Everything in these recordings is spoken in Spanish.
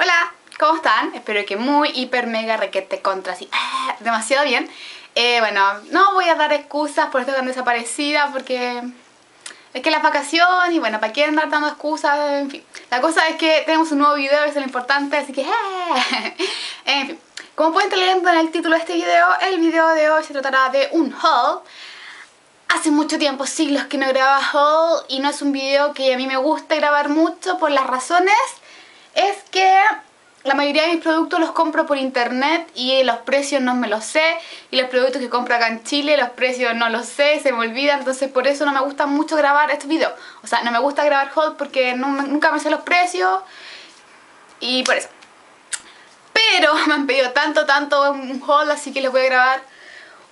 Hola, ¿cómo están? Espero que muy, hiper, mega, requete, contra, así, ¡ah! demasiado bien. Eh, bueno, no voy a dar excusas por estar tan desaparecida porque es que las vacaciones y bueno, ¿para qué andar dando excusas? En fin, la cosa es que tenemos un nuevo video, eso es lo importante, así que ¡ah! En fin, como pueden estar leyendo en el título de este video, el video de hoy se tratará de un haul Hace mucho tiempo, siglos que no grababa haul y no es un video que a mí me gusta grabar mucho por las razones es que la mayoría de mis productos los compro por internet y los precios no me los sé y los productos que compro acá en Chile los precios no los sé, se me olvidan entonces por eso no me gusta mucho grabar estos videos. O sea, no me gusta grabar haul porque nunca me sé los precios y por eso. Pero me han pedido tanto, tanto un haul así que les voy a grabar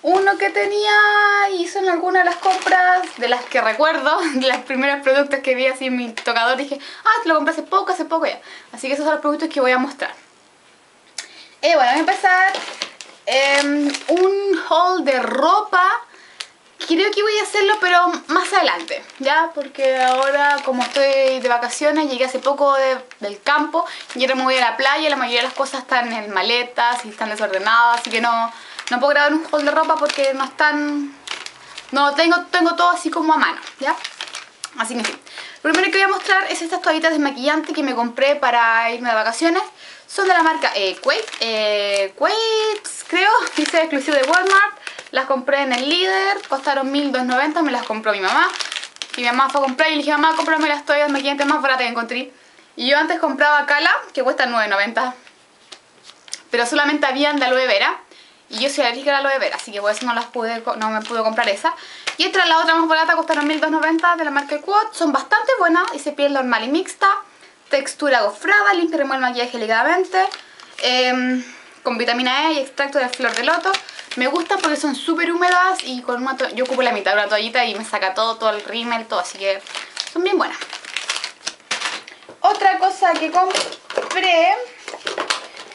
uno que tenía, hizo en alguna de las compras, de las que recuerdo, de los primeros productos que vi así en mi tocador, dije, ah, lo compré hace poco, hace poco ya. Así que esos son los productos que voy a mostrar. Eh, bueno, voy a empezar em, un haul de ropa. Creo que voy a hacerlo, pero más adelante, ¿ya? Porque ahora, como estoy de vacaciones, llegué hace poco del campo y ahora me voy a la playa, la mayoría de las cosas están en maletas y están desordenadas, así que no no puedo grabar un haul de ropa porque no están... No tengo, tengo todo así como a mano, ¿ya? Así que en fin. Lo primero que voy a mostrar es estas toallitas desmaquillantes que me compré para irme de vacaciones. Son de la marca eh, eh creo, dice exclusivo de Walmart. Las compré en el líder, costaron 1.290, me las compró mi mamá. Y mi mamá fue a comprar y le dije, mamá, cómprame las toallas desmaquillantes más baratas que encontré. Y yo antes compraba Cala, que cuesta 9.90. Pero solamente habían de aloe vera. Y yo soy alérgica a la aloe vera, así que por eso no, las pude, no me pude comprar esa. Y esta es la otra más barata, costaron 1290 de la marca Quad. Son bastante buenas, dice piel normal y mixta. Textura gofrada, limpia y remueve el maquillaje ligeramente. Em, con vitamina E y extracto de flor de loto. Me gustan porque son súper húmedas y con una yo ocupo la mitad de una toallita y me saca todo, todo el rímel, todo, así que son bien buenas. Otra cosa que compré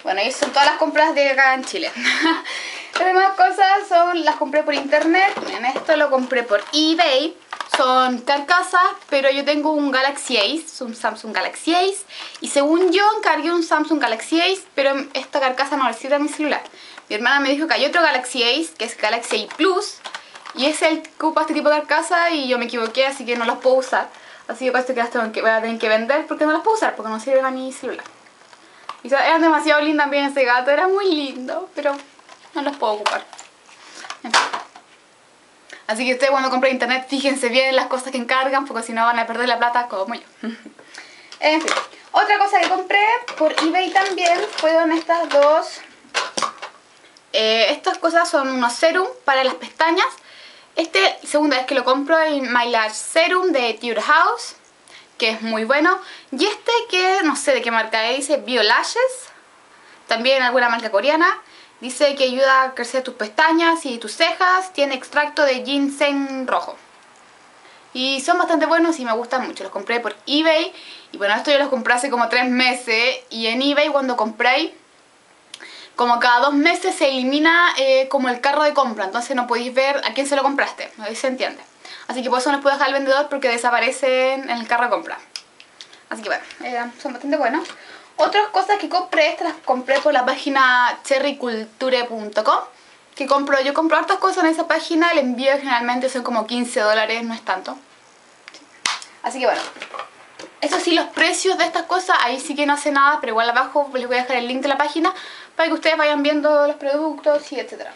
bueno, y son todas las compras de acá en Chile. las demás cosas son las compré por internet. En esto lo compré por eBay. Son carcasas, pero yo tengo un Galaxy Ace, un Samsung Galaxy Ace. Y según yo encargué un Samsung Galaxy Ace, pero esta carcasa no necesita mi celular. Mi hermana me dijo que hay otro Galaxy Ace, que es Galaxy A Plus. Y es el que ocupa este tipo de carcasa y yo me equivoqué, así que no los puedo usar. Así que parece que las tengo que, voy a tener que vender porque no las puedo usar, porque no sirven a mi celular. Y era demasiado lindo también ese gato, era muy lindo, pero no los puedo ocupar. Así que ustedes cuando compren internet fíjense bien en las cosas que encargan, porque si no van a perder la plata como yo. en fin, otra cosa que compré por eBay también fueron estas dos. Eh, estas cosas son unos serum para las pestañas. Este, segunda vez que lo compro, el My Lash Serum de Tudor House que es muy bueno. Y este que no sé de qué marca es, dice Biolashes, también alguna marca coreana. Dice que ayuda a crecer tus pestañas y tus cejas, tiene extracto de ginseng rojo. Y son bastante buenos y me gustan mucho, los compré por eBay. Y bueno, esto yo los compré hace como tres meses y en eBay cuando compré como cada dos meses se elimina eh, como el carro de compra, entonces no podéis ver a quién se lo compraste, no se entiende. Así que por eso no puedo dejar al vendedor porque desaparecen en el carro de compra. Así que bueno, eh, son bastante buenos. Otras cosas que compré, estas las compré por la página cherryculture.com que compro, yo compro hartas cosas en esa página, el envío generalmente son como 15 dólares, no es tanto. Así que bueno, eso sí, los precios de estas cosas, ahí sí que no hace nada, pero igual abajo les voy a dejar el link de la página para que ustedes vayan viendo los productos y etcétera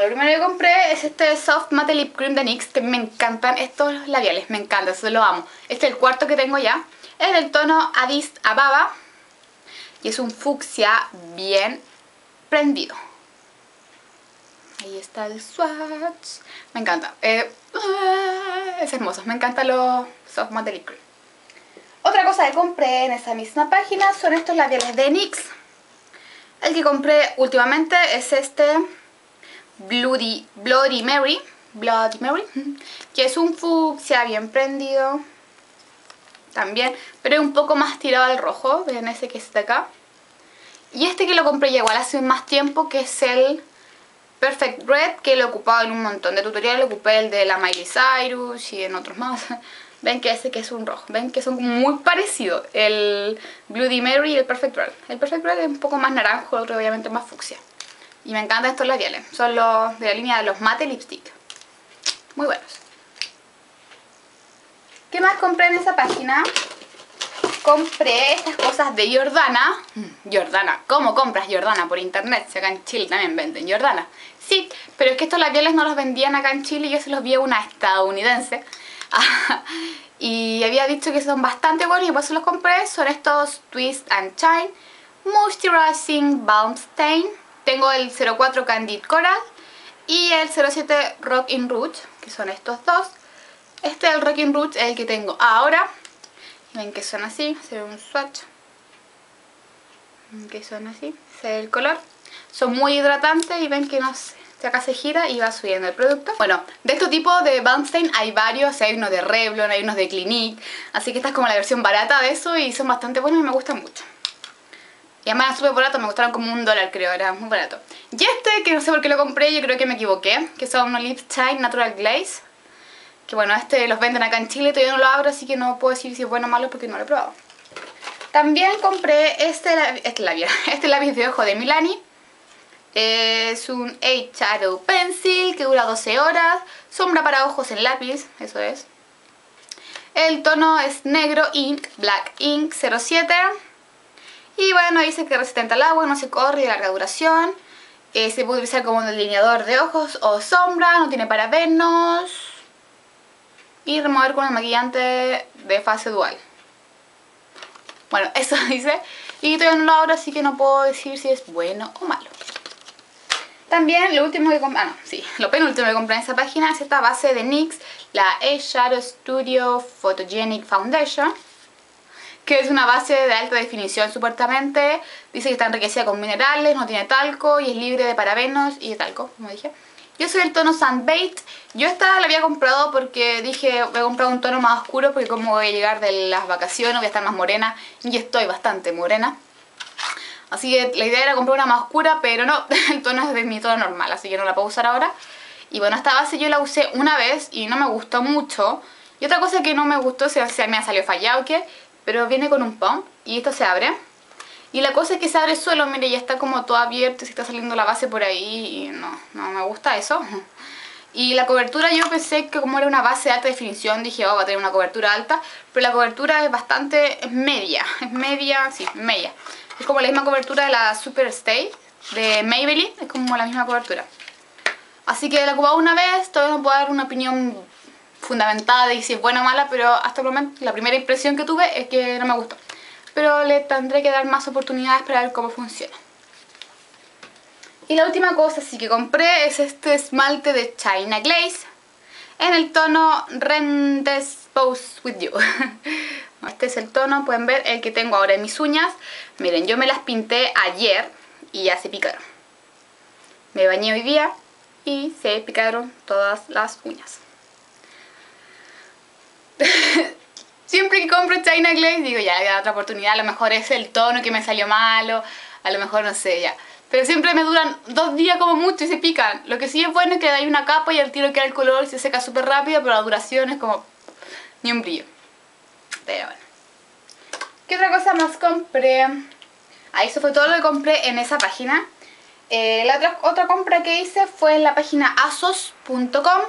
lo primero que compré es este Soft Matte Lip Cream de NYX, que me encantan estos labiales, me encantan, eso lo amo. Este es el cuarto que tengo ya, es del tono Addis Ababa y es un fucsia bien prendido. Ahí está el swatch, me encanta, eh, es hermoso, me encantan los Soft Matte Lip Cream. Otra cosa que compré en esa misma página son estos labiales de NYX. El que compré últimamente es este Bloody, Bloody Mary, Bloody Mary, que es un fucsia bien prendido también, pero un poco más tirado al rojo, vean ese que está acá. Y este que lo compré ya igual hace más tiempo, que es el Perfect Red, que lo he ocupado en un montón de tutoriales, ocupé el de la Miley Cyrus y en otros más. Ven que ese que es un rojo. Ven que son muy parecidos. El Bloody Mary y el Perfect Red. El Perfect Red es un poco más naranjo, el obviamente más fucsia. Y me encantan estos labiales. Son los de la línea de los Mate Lipstick. Muy buenos. ¿Qué más compré en esa página? Compré estas cosas de Jordana. Mm, Jordana. ¿Cómo compras Jordana? Por internet. Acá en Chile también venden Jordana. Sí, pero es que estos labiales no los vendían acá en Chile yo se los vi a una estadounidense. y había dicho que son bastante buenos y por eso los compré. Son estos Twist and Shine Moisturizing Balm Stain. Tengo el 04 Candid Coral y el 07 Rock in Rouge, que son estos dos. Este el Rock in Rouge es el que tengo ahora. Ven que son así, se ve un swatch. Ven que son así, se ve el color. Son muy hidratantes y ven que no sé, acá se gira y va subiendo el producto. Bueno, de este tipo de Balmstein hay varios, hay unos de Revlon, hay unos de Clinique, así que esta es como la versión barata de eso y son bastante buenos y me gustan mucho. Y además súper barato, me gustaron como un dólar creo, era muy barato. Y este, que no sé por qué lo compré, yo creo que me equivoqué, que son unos Lip Shine Natural Glaze. Que bueno, este los venden acá en Chile, todavía no lo abro, así que no puedo decir si es bueno o malo porque no lo he probado. También compré este, este, lápiz, este lápiz de ojo de Milani es un Shadow Pencil que dura 12 horas. Sombra para ojos en lápiz, eso es. El tono es negro ink, black ink 07. Y bueno, dice que resistente al agua, no se corre de larga duración. Eh, se puede utilizar como delineador de ojos o sombra, no tiene parabenos. Y remover con el maquillante de fase dual. Bueno, eso dice. Y todavía no lo abro, así que no puedo decir si es bueno o malo. También lo último que compré, ah no, sí, lo penúltimo que compré en esa página es esta base de NYX, la Eyeshadow Studio Photogenic Foundation que es una base de alta definición supuestamente, dice que está enriquecida con minerales, no tiene talco y es libre de parabenos y de talco, como dije. Yo soy el tono Sunbait, yo esta la había comprado porque dije voy a comprar un tono más oscuro porque como voy a llegar de las vacaciones voy a estar más morena y estoy bastante morena. Así que la idea era comprar una más oscura, pero no, el tono es de mi tono normal, así que no la puedo usar ahora. Y bueno, esta base yo la usé una vez y no me gustó mucho. Y otra cosa que no me gustó, o sea, me ha salido fallado que, pero viene con un pump y esto se abre. Y la cosa es que se abre solo, mire, ya está como todo abierto se está saliendo la base por ahí y no, no me gusta eso. Y la cobertura yo pensé que como era una base de alta definición, dije, oh, va a tener una cobertura alta, pero la cobertura es bastante media, es media, sí, media. Es como la misma cobertura de la Super Stay de Maybelline, es como la misma cobertura. Así que la he ocupado una vez, todavía no puedo dar una opinión fundamentada de si es buena o mala, pero hasta el momento la primera impresión que tuve es que no me gustó. Pero le tendré que dar más oportunidades para ver cómo funciona. Y la última cosa sí que compré es este esmalte de China Glaze en el tono Rendes Pose With You. Este es el tono, pueden ver el que tengo ahora en mis uñas. Miren, yo me las pinté ayer y ya se picaron. Me bañé hoy día y se picaron todas las uñas. Siempre que compro China Glaze digo ya, voy a dar otra oportunidad, a lo mejor es el tono que me salió malo, a lo mejor no sé ya. Pero siempre me duran dos días como mucho y se pican. Lo que sí es bueno es que hay una capa y al tiro queda el color se seca súper rápido, pero la duración es como ni un brillo. Pero bueno. ¿Qué otra cosa más compré? Ah, eso fue todo lo que compré en esa página. Eh, la otra, otra compra que hice fue en la página asos.com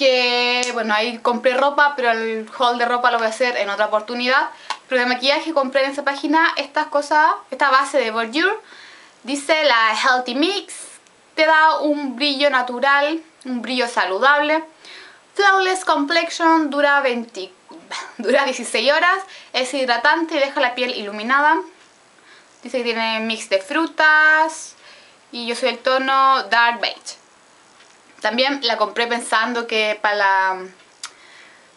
que bueno, ahí compré ropa, pero el haul de ropa lo voy a hacer en otra oportunidad. Pero de maquillaje compré en esa página estas cosas, esta base de Bourjour. Dice la Healthy Mix, te da un brillo natural, un brillo saludable. Flawless Complexion dura 20, dura 16 horas, es hidratante y deja la piel iluminada. Dice que tiene mix de frutas y yo soy el tono Dark Beige. También la compré pensando que para,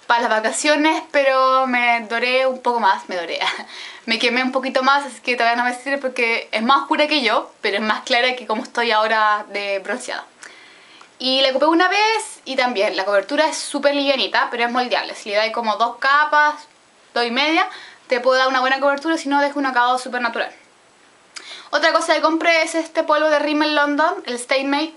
para las vacaciones, pero me doré un poco más, me doré. me quemé un poquito más, así que todavía no me sirve porque es más oscura que yo, pero es más clara que como estoy ahora de bronceada. Y la ocupé una vez y también la cobertura es súper livianita, pero es moldeable. Si le dais como dos capas, dos y media, te puede dar una buena cobertura, si no deja un acabado súper natural. Otra cosa que compré es este polvo de Rimmel London, el Stay Made,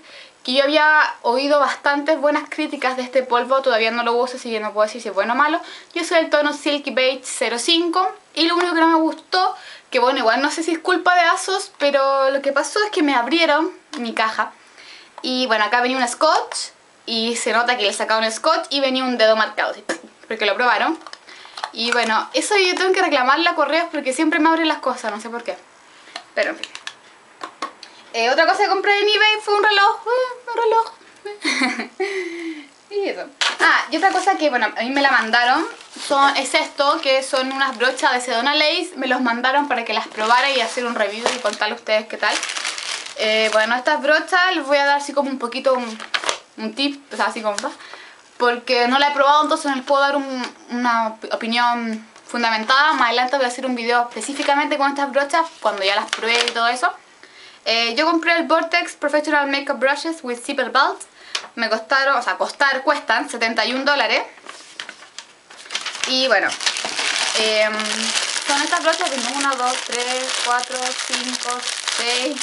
que yo había oído bastantes buenas críticas de este polvo, todavía no lo uso, así que no puedo decir si es bueno o malo. Yo soy el tono Silky Beige 05 y lo único que no me gustó, que bueno, igual no sé si es culpa de ASOS, pero lo que pasó es que me abrieron mi caja y bueno, acá venía un scotch y se nota que le sacaron el scotch y venía un dedo marcado, porque lo probaron. Y bueno, eso yo tengo que reclamarle a Correos porque siempre me abren las cosas, no sé por qué. Pero en fin. Eh, otra cosa que compré en eBay fue un reloj. Uh, un reloj. y eso. Y otra cosa que, bueno, a mí me la mandaron son, es esto, que son unas brochas de Sedona Lace. Me los mandaron para que las probara y hacer un review y contarle a ustedes qué tal. Eh, bueno, estas brochas les voy a dar así como un poquito un, un tip, o sea, así como... Porque no la he probado, entonces no les puedo dar una opinión fundamentada. Más adelante voy a hacer un video específicamente con estas brochas, cuando ya las pruebe y todo eso. Eh, yo compré el Vortex Professional Makeup Brushes with Zipper Belt. Me costaron, o sea, costar, cuestan 71 dólares. Y bueno, em, son estas brochas de 1, 2, 3, 4, 5, 6,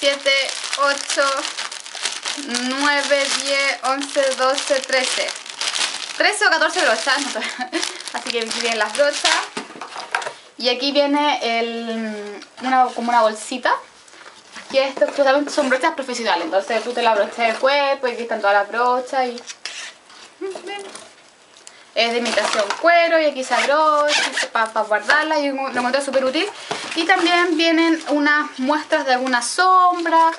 7, 8, 9, 10, 11, 12, 13 13 o 14 brochas así que aquí vienen las brochas. Y aquí viene el, una, como una bolsita que estos son brochas profesionales entonces tú te la brochas del cuerpo y aquí están todas las brochas y es de imitación cuero y aquí se abrocha para, para guardarla y lo encuentro súper útil y también vienen unas muestras de alguna sombra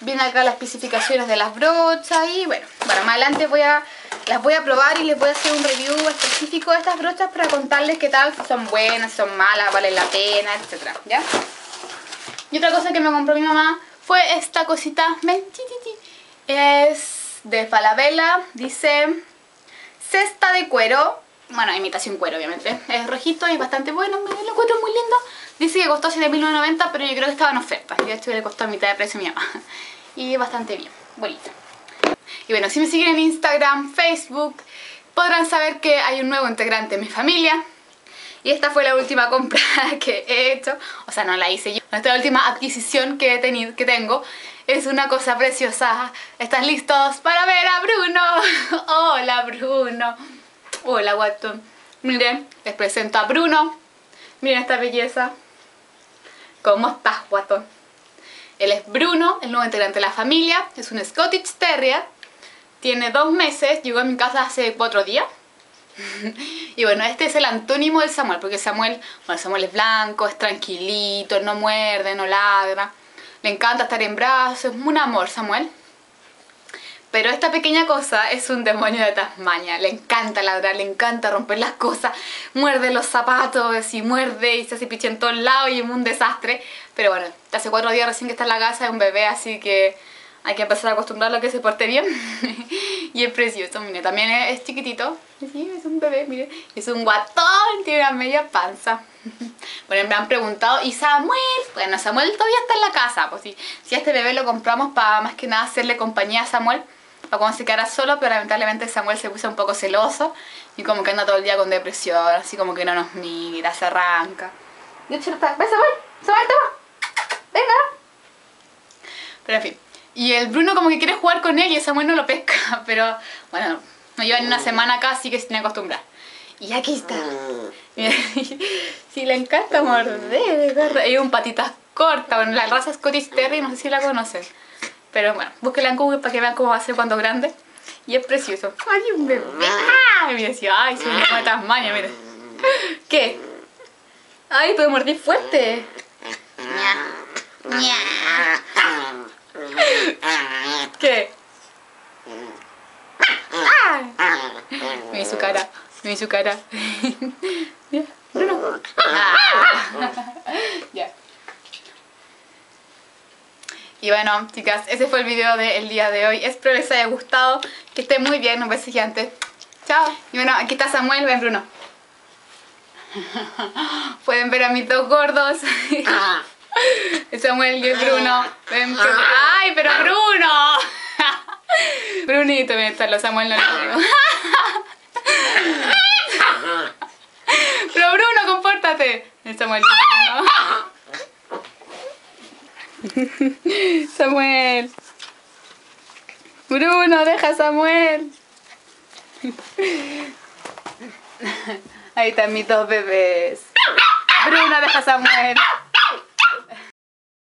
viene acá las especificaciones de las brochas y bueno, para más adelante voy a, las voy a probar y les voy a hacer un review específico de estas brochas para contarles qué tal, si son buenas, si son malas, valen la pena, etc. ¿ya? Y otra cosa que me compró mi mamá fue esta cosita, es de Falabella, dice cesta de cuero, bueno, imitación cuero obviamente, es rojito y bastante bueno, me lo encuentro muy lindo. Dice que costó 7.990 pero yo creo que estaba en oferta, de hecho le costó a mitad de precio a mi mamá. Y bastante bien, bonito. Y bueno, si me siguen en Instagram, Facebook, podrán saber que hay un nuevo integrante en mi familia. Y esta fue la última compra que he hecho, o sea, no la hice yo. Esta última adquisición que, he tenido, que tengo es una cosa preciosa. ¿Están listos para ver a Bruno? Hola Bruno. Hola Watson. Miren, les presento a Bruno. Miren esta belleza. ¿Cómo estás, Watson? Él es Bruno, el nuevo integrante de la familia. Es un Scottish Terrier. Tiene dos meses. Llegó a mi casa hace cuatro días. Y bueno, este es el antónimo del Samuel, porque Samuel, bueno, Samuel es blanco, es tranquilito, no muerde, no ladra, le encanta estar en brazos, es un amor Samuel. Pero esta pequeña cosa es un demonio de Tasmania, le encanta ladrar, le encanta romper las cosas, muerde los zapatos y muerde y se hace piche en todos lados y es un desastre. Pero bueno, hace cuatro días recién que está en la casa, es un bebé, así que hay que empezar a acostumbrarlo a que se porte bien. y es precioso, mire, también es, chiquitito. Sí, es un bebé, mire. Es un guatón, tiene una media panza. bueno, me han preguntado, ¿y Samuel? Bueno, Samuel todavía está en la casa. Pues si, si este bebé lo compramos para más que nada hacerle compañía a Samuel, para cuando se quedara solo, pero lamentablemente Samuel se puso un poco celoso y como que anda todo el día con depresión, así como que no nos mira, se arranca. De hecho, está... ¡Ven, Samuel! ¡Samuel, toma! ¡Venga! Pero en fin, y el Bruno como que quiere jugar con él y Samuel no lo pesca, pero bueno, no llevan una semana acá, así que se tiene que acostumbrar. Y aquí está. sí, le encanta morder. Hay un patitas corta, bueno, la raza Scottish Terrier, no sé si la conocen. Pero bueno, búsquenla en Google para que vean cómo va a ser cuando grande. Y es precioso. ¡Ay, un bebé! ¡Ah! Me decía, ¡ay, soy una de Tasmania, mire! ¿Qué? ¡Ay, pero mordí fuerte! ¿Qué? ¡Ah! Mira su cara, mira su cara. Bruno. ya. Y bueno, chicas, ese fue el video del día de hoy. Espero les haya gustado, que estén muy bien, un beso gigante. Chao. Y bueno, aquí está Samuel, ven Bruno. Pueden ver a mis dos gordos. Samuel y Bruno. Ven, ¡Ay, pero Bruno! Brunito, ven, los Samuel no lo digo. Pero Bruno, compórtate. El Samuel. Samuel. Bruno, deja a Samuel. Ahí están mis dos bebés. Bruno, deja a Samuel.